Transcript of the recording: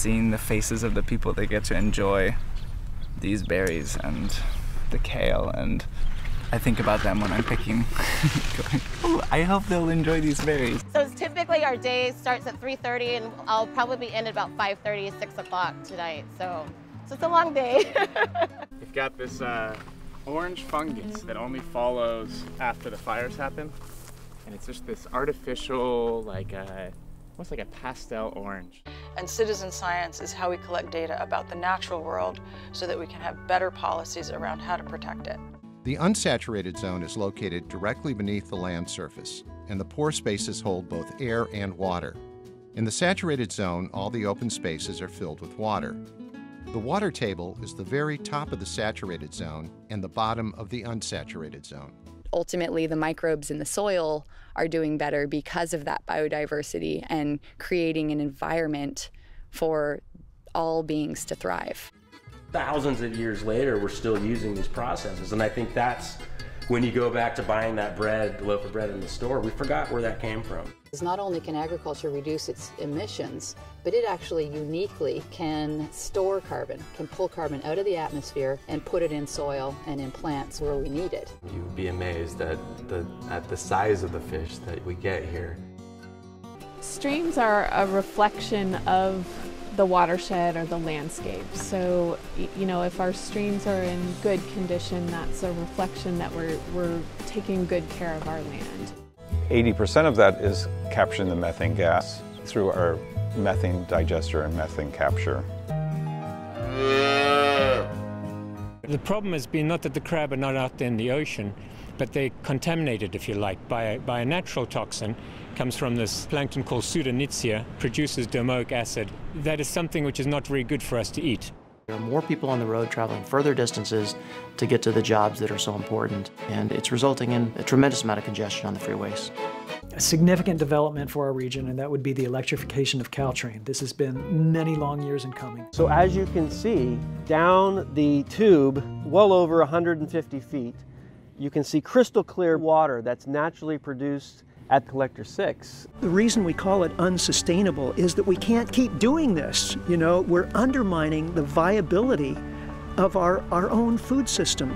seeing the faces of the people that get to enjoy these berries and the kale and I think about them when I'm picking. going, oh, I hope they'll enjoy these berries. So typically our day starts at 3.30 and I'll probably be in at about 5.30, 6 o'clock tonight. So, so it's a long day. We've got this uh, orange fungus that only follows after the fires happen. And it's just this artificial, like uh, almost like a pastel orange. And citizen science is how we collect data about the natural world so that we can have better policies around how to protect it. The unsaturated zone is located directly beneath the land surface, and the pore spaces hold both air and water. In the saturated zone, all the open spaces are filled with water. The water table is the very top of the saturated zone and the bottom of the unsaturated zone. Ultimately, the microbes in the soil are doing better because of that biodiversity and creating an environment for all beings to thrive thousands of years later, we're still using these processes. And I think that's when you go back to buying that bread, loaf of bread in the store, we forgot where that came from. Not only can agriculture reduce its emissions, but it actually uniquely can store carbon, can pull carbon out of the atmosphere and put it in soil and in plants where we need it. You'd be amazed at the, at the size of the fish that we get here. Streams are a reflection of the watershed or the landscape. So, you know, if our streams are in good condition, that's a reflection that we're, we're taking good care of our land. 80% of that is capturing the methane gas through our methane digester and methane capture. The problem has been not that the crab are not out there in the ocean, but they're contaminated, if you like, by a, by a natural toxin comes from this plankton called Pseudo-nitzschia, produces domoic acid. That is something which is not very good for us to eat. There are more people on the road traveling further distances to get to the jobs that are so important, and it's resulting in a tremendous amount of congestion on the freeways. A significant development for our region, and that would be the electrification of Caltrain. This has been many long years in coming. So as you can see, down the tube, well over 150 feet, you can see crystal clear water that's naturally produced at Collector 6. The reason we call it unsustainable is that we can't keep doing this. You know, we're undermining the viability of our, our own food system.